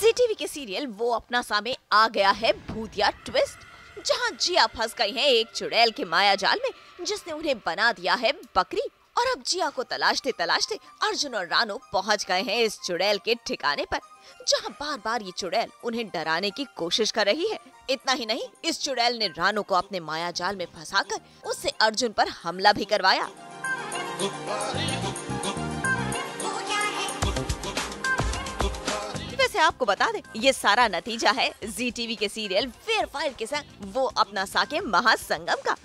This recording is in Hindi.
सीरियल वो अपना सा में आ गया है भूतिया ट्विस्ट, जहाँ जिया फंस गई है एक चुड़ैल के माया जाल में, जिसने उन्हें बना दिया है बकरी। और अब जिया को तलाशते तलाशते अर्जुन और रानू पहुँच गए हैं इस चुड़ैल के ठिकाने पर, जहाँ बार बार ये चुड़ैल उन्हें डराने की कोशिश कर रही है। इतना ही नहीं, इस चुड़ैल ने रानू को अपने माया जाल में फंसाकर उससे अर्जुन पर हमला भी करवाया। वैसे आपको बता दे, ये सारा नतीजा है, जी टीवी के सीरियल फेयर फाइव के संग वो अपना साके महासंगम का।